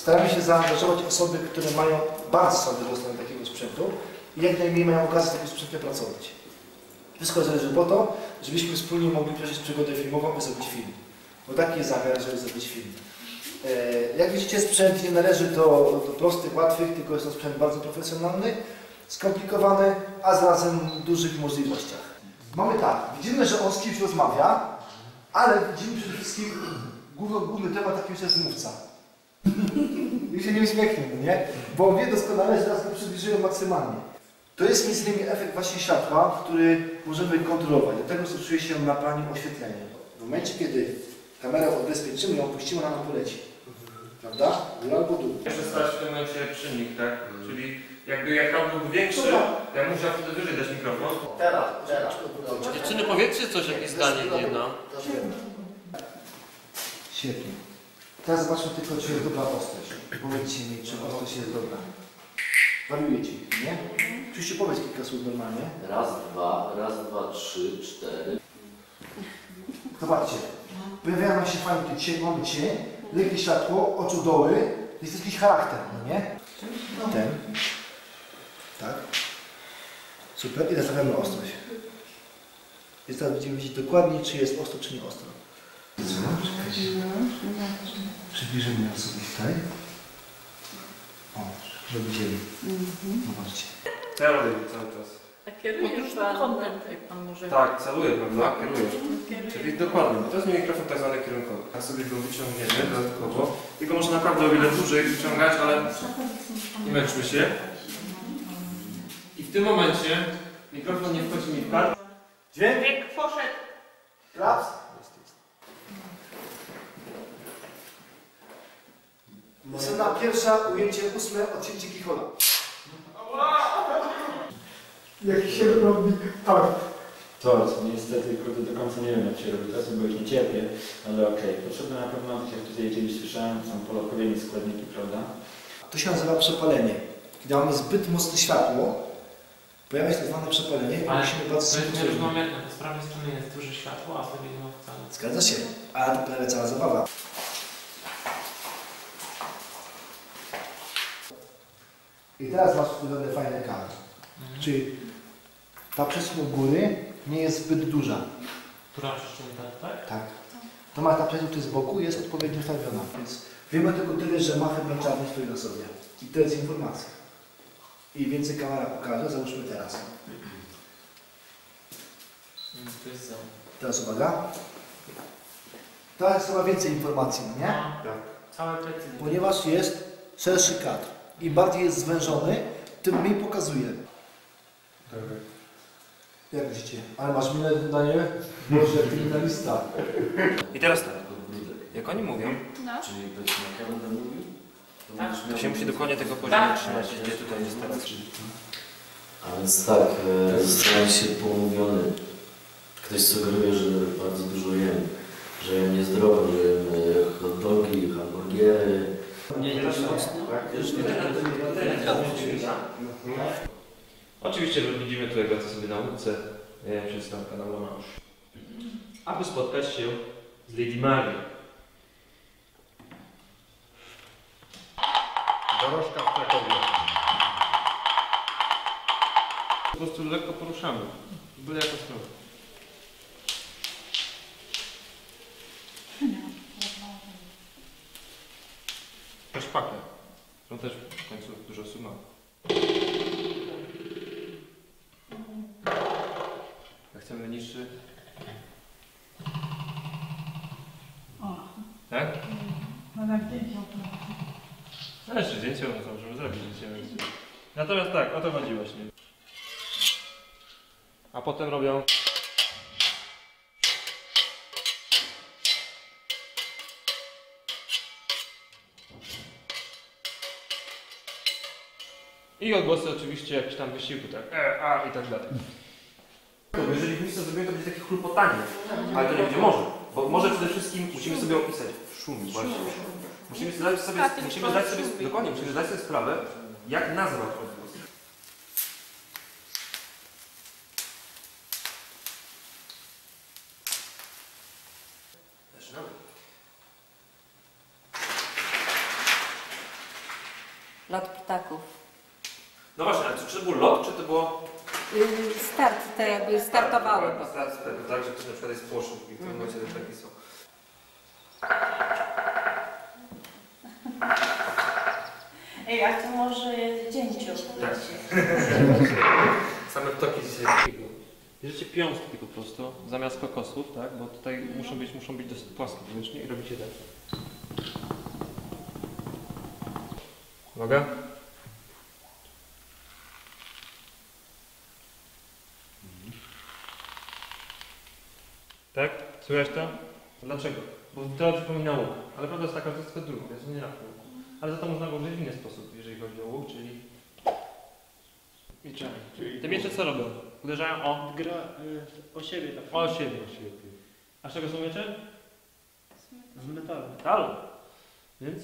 staramy się zaangażować osoby, które mają bardzo słaby dostęp do takiego sprzętu i jak najmniej mają okazję z takim sprzętem pracować. Wszystko zależy po to, żebyśmy wspólnie mogli przeżyć przygodę filmową i zrobić film. Bo taki jest zamiar, żeby zrobić film. E, Jak widzicie, sprzęt nie należy do, do prostych, łatwych, tylko jest to sprzęt bardzo profesjonalny, skomplikowany, a zarazem w dużych możliwościach. Mamy tak, widzimy, że on z kimś rozmawia, ale widzimy przede wszystkim główny, główny temat, jakim jest rozmówca. I się nie uśmiechnie, no nie? Bo on wie doskonale, że nas go przybliżyłem maksymalnie. To jest między innymi efekt właśnie światła, który możemy kontrolować. Do tego stosuje się na planie oświetlenie. W momencie, kiedy kamerę odbezpieczymy, ją puścimy, ona nam poleci. Prawda? Góra albo dół. Jeszcze stać w tym momencie przynik, tak? Czyli jakby jak kabel był większy, ja musiał wtedy wyżej dać mikrofon. Teraz, teraz. Dziewczyny, powiedzcie coś, jakieś zdanie jedno. Świetnie. Teraz zobaczmy tylko, czy jest dobra ostrość. Powiedzcie mi, czy ostrość jest dobra. Wariujecie, nie? Oczywiście powiedz kilka słów normalnie. Raz, dwa, raz, dwa, trzy, cztery. Zobaczcie. Pojawiają nam się fajnie tu cień, mamy cień, lekkie światło, oczu doły. Jest jakiś charakter, no nie? Ten. Tak. Super. I teraz stawiamy ostrość. I teraz będziemy widzieć dokładnie, czy jest ostro, czy nie ostro. Czekajcie. Przybliżymy ją sobie tutaj. O, żeby widzieli. Zobaczcie. Co ja robię cały czas? A kierujesz pan kątem, jak pan może. Tak, celuję, prawda? Kieruję. Czyli dokładnie, to jest mikrofon tak zwany kierunkowy. A sobie go wyciągniemy dodatkowo. Jego można naprawdę o wiele dłużej wyciągać, ale nie męczmy się. I w tym momencie mikrofon nie wchodzi mi w kadr. Dźwięk? Poszedł. Klaps. Scena pierwsza, ujęcie ósme, odcięcie kichola. Jaki się robi akt. To, niestety, kurde, do końca nie wiem, jak się robi teraz, bo już nie cierpię, ale okej. Potrzebne na pewno, tak jak tutaj kiedyś słyszałem, są polokowieni składniki, prawda? To się nazywa przepalenie. Kiedy mamy zbyt mocne światło, pojawia się tak zwane przepalenie i Ale musimy bardzo To jest szybko nierozmawiane, bo z prawej strony jest duże światło, a z lewej nie ma wcale. Zgadza się, ale to pojawia cała zabawa. I teraz masz wpływowe fajne kadry. Czyli ta przestrzeń u góry nie jest zbyt duża. Która przyszczęta, tak? Tak. To ma ta przestrzeń z boku jest odpowiednio ustawiona. Więc wiemy tylko tyle, że ma chyba czarny stoi na sobie. I to jest informacja. I więcej kamera pokaże, załóżmy teraz. Mm, To jest za. Teraz uwaga. Teraz chyba więcej informacji, no nie? No, Całe. Ponieważ jest szerszy kadr. Im bardziej jest zwężony, tym mniej pokazuje. Jak widzicie? Ale masz minę na nie? Boże, kryminalista. I teraz tak, jak oni mówią, No. Czyli być na będę mówił? To Tak. to się musi dokładnie tego poziomu trzymać, gdzie tutaj jest teraz. A więc tak, e, zostałem się pomówiony. Ktoś sugeruje, że bardzo dużo jem. Że jem niezdrowo, że jem e, hot dogi, hamburgery. Nie, Oczywiście, widzimy tutaj go sobie na łódce, nie wiem, przystanka na Łomarz. Aby spotkać się z Lady Mary. Dorożka w Krakowie. Po prostu lekko poruszamy. Byle jaka strona. Szpakę. To też w końcu dużo suma. Jak chcemy niższy. Tak? No zdjęciu. Ale jeszcze zdjęcie no to możemy zrobić zdjęcie. Natomiast tak, o to chodzi właśnie. A potem robią... I odgłosy oczywiście jakieś tam wysiłku, tak, e, a i tak dalej. Jeżeli w miejscu zrobimy, to będzie takie chlupotanie, ale to nie będzie może. Bo może przede wszystkim musimy sobie opisać szum właśnie. Musimy zdać sobie, musimy zdać sobie, szumi. dokładnie, musimy zdać sobie sprawę, jak nazwać odgłos. Zaczynamy. Lot ptaków. No właśnie, ale czy to był lot, czy to było... Yy, Start, te jakby startowały. Tak, start z tego, tak, że ktoś na przykład jest poszło i w a to może dzięcioł. Tak. Same ptoki dzisiaj. Bierzecie piąstki po prostu zamiast kokosów, tak? Bo tutaj muszą być, muszą być dosyć płaskie powierzchnie i robicie tak. Uwaga. Tak? Słychać to? Dlaczego? Bo to przypomina łuk. Ale prawda jest taka, że to jest tylko druk, jest nie na łuk. Ale za to można go użyć w inny sposób, jeżeli chodzi o łuk, czyli... Mieczami. Te miecze co robią? Uderzają o... Gra o siebie tak. O siebie. A z czego są miecze? Z metalu. Metalu. Więc...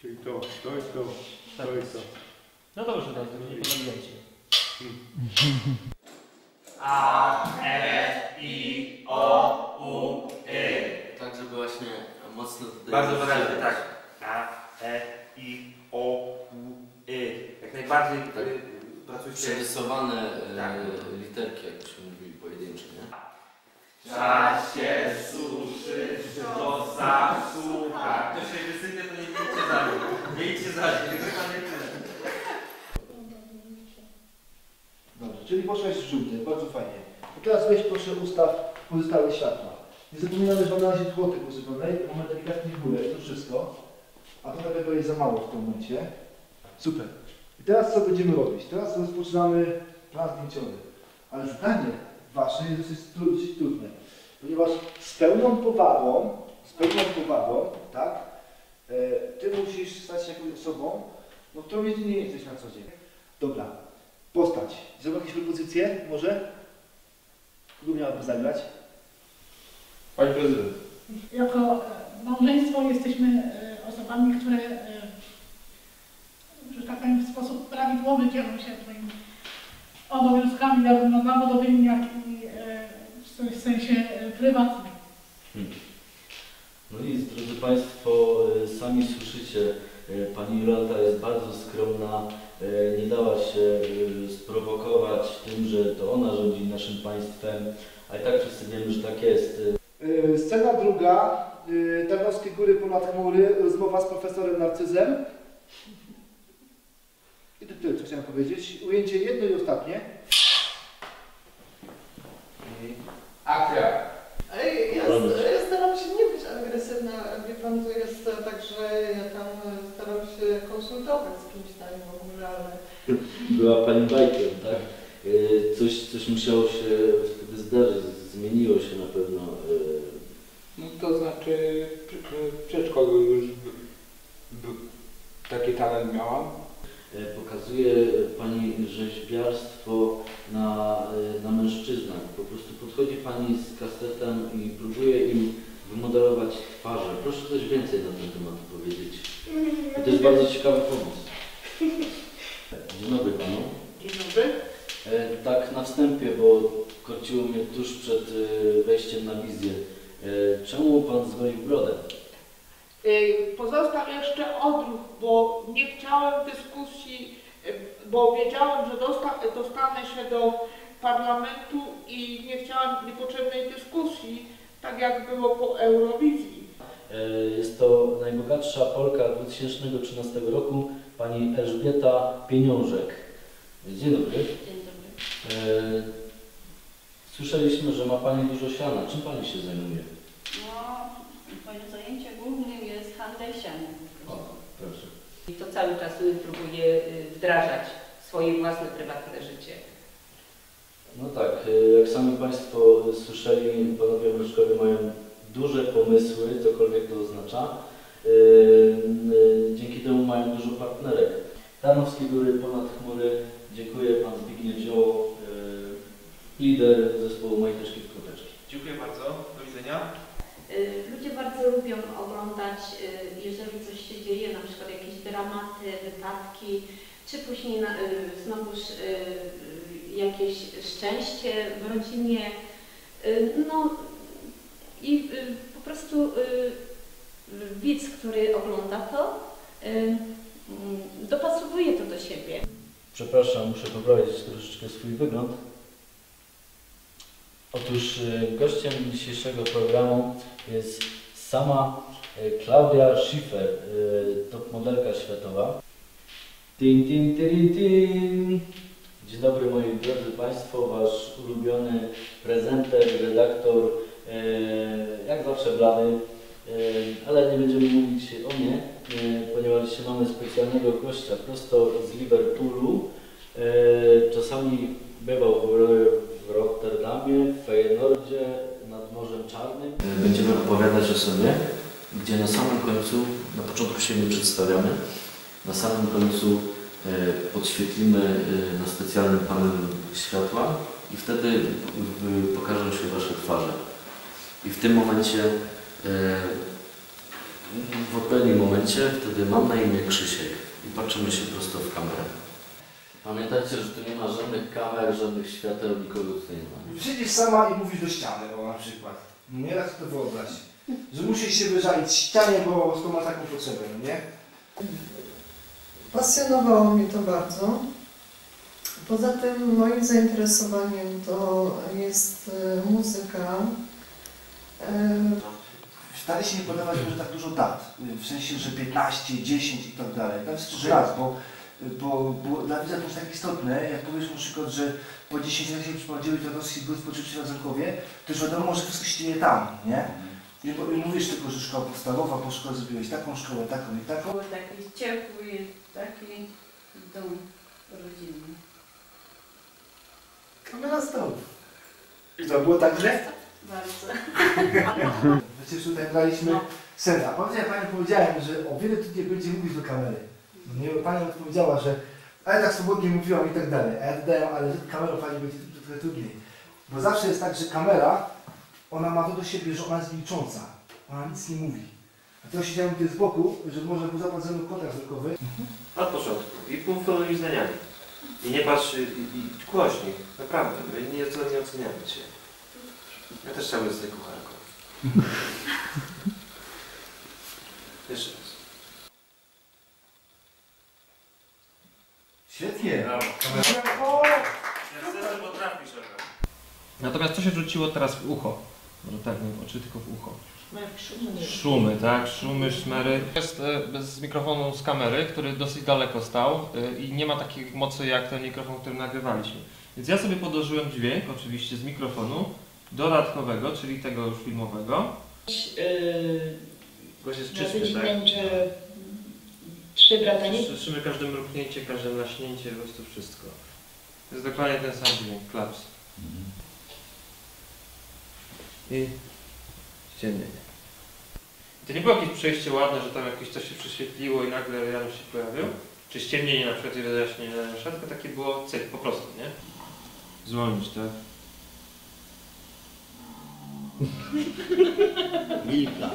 Czyli to, to jest to, Tak. to jest to. No dobrze, teraz tego nie podabijajcie. Tak, żeby właśnie mocno tutaj... Bardzo wyraźnie, tak. A, E, I, O, U, Y. Jak najbardziej Tak. y, pracujcie. Przerysowane e, Tak. literki, jakbyśmy mówili pojedyncze, nie? Czasie suszy, to zasłucha. To się wysypie, to nie idźcie za nim. Nie idźcie za nim, tylko nie tyle. Dobrze, czyli poszłeś w żółty, bardzo fajnie. I teraz weź proszę ustaw pozostałe światła. Nie zapominamy, że mamy na razie tłotek używionej, mamy delikatnie górę, to wszystko. A to tego jest za mało w tym momencie. Super. I teraz co będziemy robić? Teraz rozpoczynamy plan zdjęciowy. Ale zdanie wasze jest dosyć tru- dosyć trudne. Ponieważ z pełną powagą, z pełną powagą, tak, e, ty musisz stać się jakąś osobą, no którą nie jesteś na co dzień. Dobra, postać. Zrobię jakieś propozycje, może? Kogo miałaby zagrać? Pani prezydent. Jako e, małżeństwo jesteśmy e, osobami, które, e, że tak powiem, w sposób prawidłowy dzielą się swoimi obowiązkami zarówno zawodowymi, jak i e, w sensie e, prywatnym. No i drodzy Państwo, sami słyszycie, Pani Jolanta jest bardzo skromna, nie dała się sprowokować tym, że to ona rządzi naszym państwem, a i tak wszyscy wiemy, że tak jest. Scena druga. Yy, Tarnowskie góry ponad chmury. Rozmowa z profesorem Narcyzem. I to tyle, co chciałem powiedzieć. Ujęcie jedno i ostatnie. Akcja. Ej, ja, ja staram się nie być agresywna, wie pan, to jest tak, że ja tam staram się konsultować z kimś tam w ogóle, ale Była Pani bajkiem, tak? E, Coś, coś musiało się wtedy zdarzyć, zmieniło się na pewno. No to znaczy w przedszkolu już taki talent miałam. E, Pokazuje Pani rzeźbiarstwo na, e, na mężczyznach. Po prostu podchodzi Pani z kastetem i próbuje im wymodelować twarze. Proszę coś więcej na ten temat powiedzieć. To jest bardzo ciekawy pomysł. Dzień dobry Panu. dzień dobry. E, Tak na wstępie, bo korciło mnie tuż przed wejściem na wizję. E, Czemu Pan zgolił brodę? Y, Pozostał jeszcze odruch, bo nie chciałem dyskusji, y, bo wiedziałem, że dosta, dostanę się do parlamentu i nie chciałem niepotrzebnej dyskusji, tak jak było po Eurowizji. E, Jest to najbogatsza Polka 2013 roku, pani Elżbieta Pieniążek. Dzień dobry. Dzień dobry. E, Słyszeliśmy, że ma Pani dużo siana. Czym Pani się zajmuje? Moim zajęciem głównym jest handel sianem. O, proszę. I to cały czas y, próbuję y, wdrażać swoje własne, prywatne życie. No tak, e, jak sami Państwo słyszeli, Panowie Mruczkowie mają duże pomysły, cokolwiek to oznacza. Dzięki temu mają dużo partnerek. Tarnowskie Góry, Ponad Chmury. Dziękuję Pan Zbigniew Zioło, lider zespołu Majteczki w Kropeczki. Dziękuję bardzo. Do widzenia. Y, Ludzie bardzo lubią oglądać, y, jeżeli coś się dzieje, na przykład jakieś dramaty, wypadki, czy później y, znowuż jakieś szczęście w rodzinie. No i po prostu widz, który ogląda to, mm, dopasowuje Przepraszam, muszę poprawić troszeczkę swój wygląd. Otóż e, gościem dzisiejszego programu jest sama e, Klaudia Schiffer, e, top modelka światowa. Tin, tin, tin, tin. Dzień dobry moi drodzy Państwo, Wasz ulubiony prezenter, redaktor, jak zawsze blady, ale nie będziemy mówić o mnie, ponieważ dzisiaj mamy specjalnego gościa prosto z Liverpoolu. Czasami bywał w w Rotterdamie, w Feyenoordzie, nad Morzem Czarnym. Będziemy opowiadać o sobie, gdzie na samym końcu, na początku się nie przedstawiamy, na samym końcu e, podświetlimy e, na specjalnym panelu światła i wtedy pokażą się Wasze twarze. I w tym momencie, e, w odpowiednim momencie, wtedy mam na imię Krzysiek i patrzymy się prosto w kamerę. Pamiętajcie, że tu nie ma żadnych kamer, żadnych świateł, nikogo tutaj nie ma. Siedzisz sama i mówisz do ściany, o na przykład. No nie raz to wyobraź. Że musisz się wyżalić ścianie, bo to ma taką potrzebę, no nie? Pasjonowało mnie to bardzo. Poza tym moim zainteresowaniem to jest e, muzyka. E, Stary się nie podawać może tak dużo dat, w sensie, że 15, 10 i tak dalej. Tam jest lat, bo, bo, bo dla widza to jest tak istotne, jak powiesz na przykład, że po 10 latach się przyprowadziły do Rosji były spoczywczy na Zankowie, to już wiadomo, że wszystko się dzieje tam, nie? I, bo- i mówisz tylko, że szkoła podstawowa, po szkole zrobiłeś taką szkołę, taką i taką. Był taki ciepły, taki dom rodzinny. Kamera stąd. I to było tak źle? Bardzo. Przecież tutaj graliśmy No. sena. Pamiętam, ja Pani powiedziałem, że o wiele trudniej będzie mówić do kamery. No Nie, Pani odpowiedziała, że ale tak swobodnie mówiłam i tak dalej. A ja dodałem, ale z kamerą Pani będzie to trochę trudniej. Bo zawsze jest tak, że kamera, ona ma to do siebie, że ona jest milcząca. Ona nic nie mówi. A teraz siedziałem tutaj z boku, że może był zapłat ze mną kontakt wzrokowy. Od początku. I punktowymi zdaniami. I nie patrz, i, i głośniej. Naprawdę. My nie, nie oceniamy Cię. Ja też chciałbym zostać kucharką. Jeszcze Świetnie. Brawo. Ja chcę, że potrafisz. Natomiast co się wrzuciło teraz w ucho? Może tak bym oczy tylko w ucho. Szumy. Szumy, tak? Szumy, szmery. Jest e, bez mikrofonu z kamery, który dosyć daleko stał e, i nie ma takiej mocy jak ten mikrofon, którym nagrywaliśmy. Więc ja sobie podłożyłem dźwięk, oczywiście z mikrofonu, dodatkowego, czyli tego już filmowego. Yy, Głos jest czysty, tak? będzie trzy bratanie. Słyszymy każde mrugnięcie, każde naśnięcie, po prostu wszystko. To jest dokładnie ten sam dźwięk, klaps. I ściemnienie. To nie było jakieś przejście ładne, że tam jakieś coś się prześwietliło i nagle Janusz się pojawił. Czy ściemnienie na przykład i rozjaśnienie Janusza, tylko takie było cyk, po prostu, nie? Zwolnić, tak? Milka.